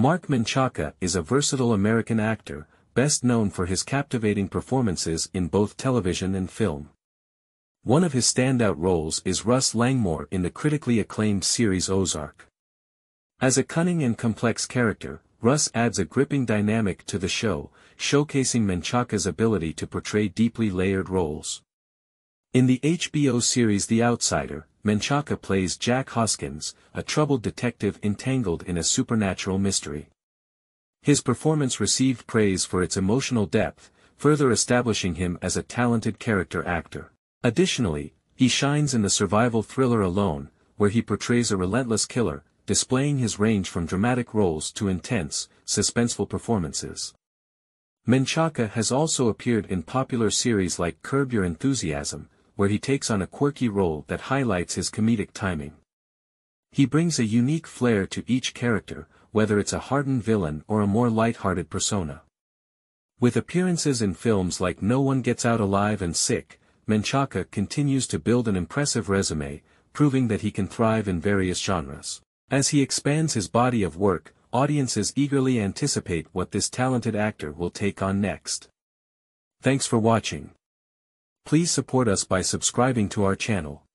Marc Menchaca is a versatile American actor, best known for his captivating performances in both television and film. One of his standout roles is Russ Langmore in the critically acclaimed series Ozark. As a cunning and complex character, Russ adds a gripping dynamic to the show, showcasing Menchaca's ability to portray deeply layered roles. In the HBO series The Outsider, Menchaca plays Jack Hoskins, a troubled detective entangled in a supernatural mystery. His performance received praise for its emotional depth, further establishing him as a talented character actor. Additionally, he shines in the survival thriller Alone, where he portrays a relentless killer, displaying his range from dramatic roles to intense, suspenseful performances. Menchaca has also appeared in popular series like Curb Your Enthusiasm, where he takes on a quirky role that highlights his comedic timing. He brings a unique flair to each character, whether it's a hardened villain or a more light-hearted persona. With appearances in films like No One Gets Out Alive and Sick, Menchaca continues to build an impressive resume, proving that he can thrive in various genres. As he expands his body of work, audiences eagerly anticipate what this talented actor will take on next. Thanks for watching. Please support us by subscribing to our channel.